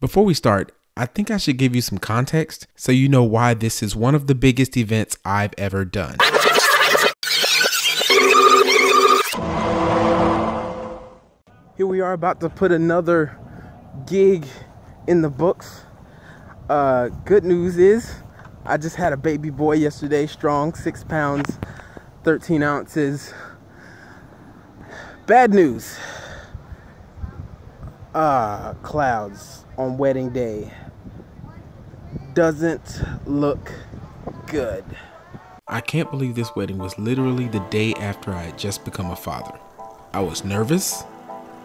Before we start, I think I should give you some context so you know why this is one of the biggest events I've ever done. Here we are about to put another gig in the books. Uh, good news is I just had a baby boy yesterday, strong, six pounds, 13 ounces. Bad news. Ah, clouds on wedding day doesn't look good. I can't believe this wedding was literally the day after I had just become a father. I was nervous,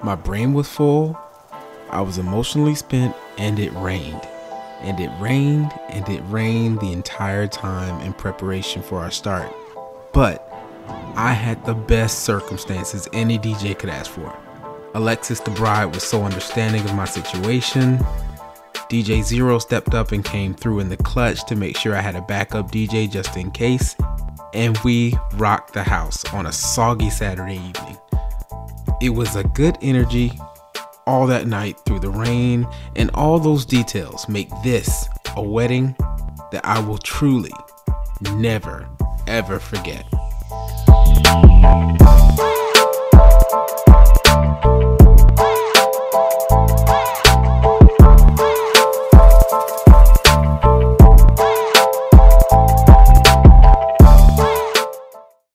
my brain was full, I was emotionally spent, and it rained. And it rained and it rained the entire time in preparation for our start. But I had the best circumstances any DJ could ask for. Alexis the bride was so understanding of my situation. DJ Zero stepped up and came through in the clutch to make sure I had a backup DJ just in case. And we rocked the house on a soggy Saturday evening. It was a good energy all that night through the rain, and all those details make this a wedding that I will truly never, ever forget. Bye.